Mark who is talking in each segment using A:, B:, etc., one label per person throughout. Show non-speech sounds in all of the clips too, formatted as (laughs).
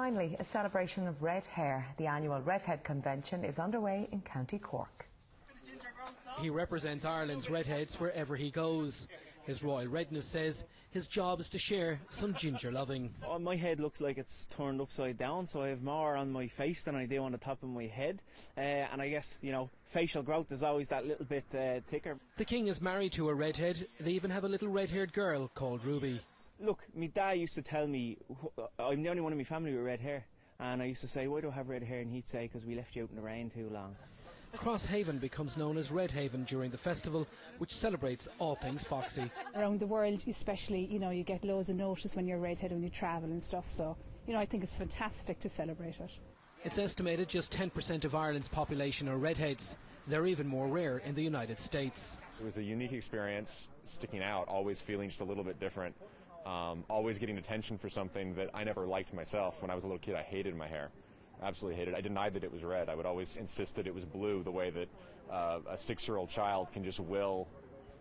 A: finally, a celebration of red hair. The annual Redhead Convention is underway in County Cork.
B: He represents Ireland's redheads wherever he goes. His Royal Redness says his job is to share some ginger loving.
C: Oh, my head looks like it's turned upside down, so I have more on my face than I do on the top of my head. Uh, and I guess, you know, facial growth is always that little bit uh, thicker.
B: The King is married to a redhead. They even have a little red haired girl called Ruby.
C: Look, my dad used to tell me I'm the only one in my family with red hair. And I used to say, Why do I have red hair? And he'd say, Because we left you out in the rain too long.
B: Crosshaven becomes known as Redhaven during the festival, which celebrates all things foxy.
D: Around the world, especially, you know, you get loads of notice when you're redhead when you travel and stuff. So, you know, I think it's fantastic to celebrate it.
B: It's estimated just 10% of Ireland's population are redheads. They're even more rare in the United States.
E: It was a unique experience, sticking out, always feeling just a little bit different. Um, always getting attention for something that I never liked myself. When I was a little kid, I hated my hair absolutely hated it. I denied that it was red. I would always insist that it was blue, the way that uh, a six year old child can just will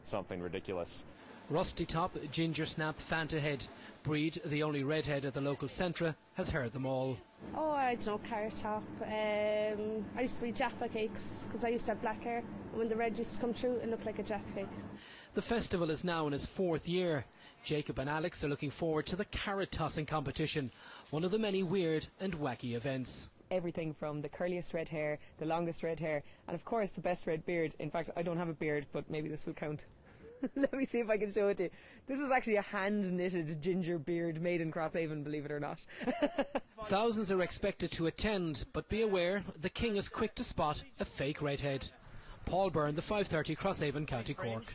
E: something ridiculous.
B: Rusty Top, Ginger Snap, Fanta Head. Breed, the only redhead at the local centre, has heard them all.
F: Oh, I don't know, Carrot Top. Um, I used to be Jaffa cakes because I used to have black hair. And when the red used to come through, it looked like a Jaffa cake.
B: The festival is now in its fourth year. Jacob and Alex are looking forward to the carrot tossing competition, one of the many weird and wacky events
G: everything from the curliest red hair, the longest red hair, and of course the best red beard. In fact, I don't have a beard, but maybe this will count. (laughs) Let me see if I can show it to you. This is actually a hand knitted ginger beard made in Crosshaven, believe it or not. (laughs)
B: Thousands are expected to attend, but be aware the king is quick to spot a fake redhead. Paul Byrne, the 530 Crosshaven, County Cork.